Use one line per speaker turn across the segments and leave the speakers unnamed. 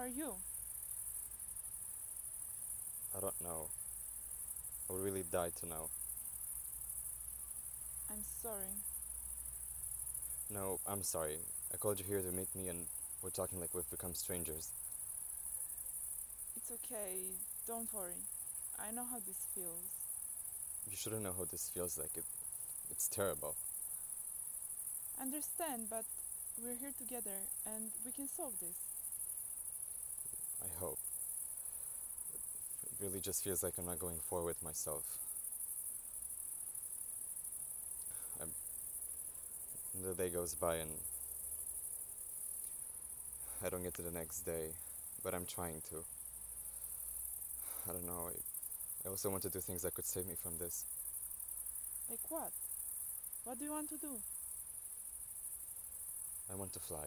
are you?
I don't know. I would really die to know.
I'm sorry.
No, I'm sorry. I called you here to meet me and we're talking like we've become strangers.
It's okay. Don't worry. I know how this feels.
You shouldn't know how this feels like. It, it's terrible.
Understand, but we're here together and we can solve this.
I hope. It really just feels like I'm not going forward with myself. I'm, the day goes by and I don't get to the next day, but I'm trying to. I don't know. I, I also want to do things that could save me from this.
Like what? What do you want to do?
I want to fly.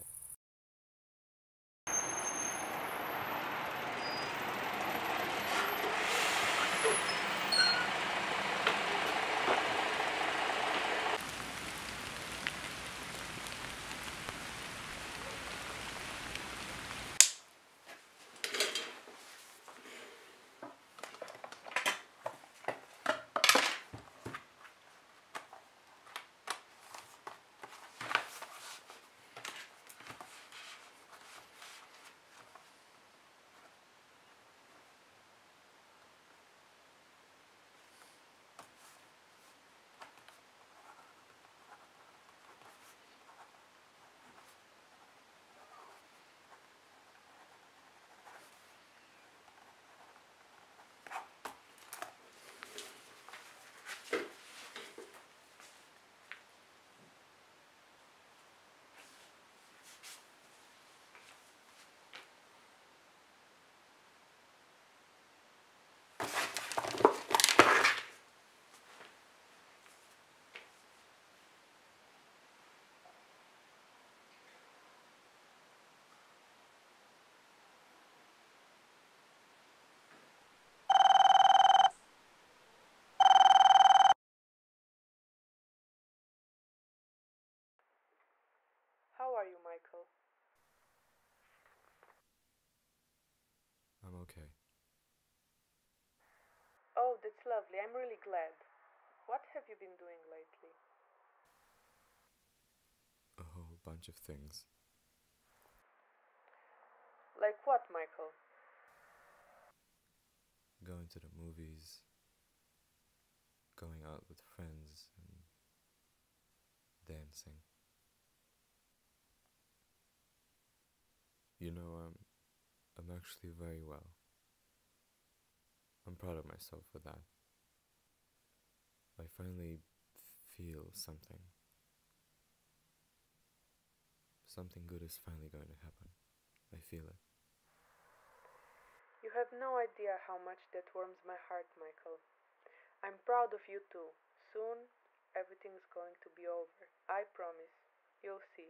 How are you, Michael?
I'm okay.
Oh, that's lovely. I'm really glad. What have you been doing lately?
A whole bunch of things.
Like what, Michael?
Going to the movies, going out with friends, and dancing. You know, I'm, I'm actually very well. I'm proud of myself for that. I finally feel something. Something good is finally going to happen. I feel it.
You have no idea how much that warms my heart, Michael. I'm proud of you too. Soon, everything's going to be over. I promise. You'll see.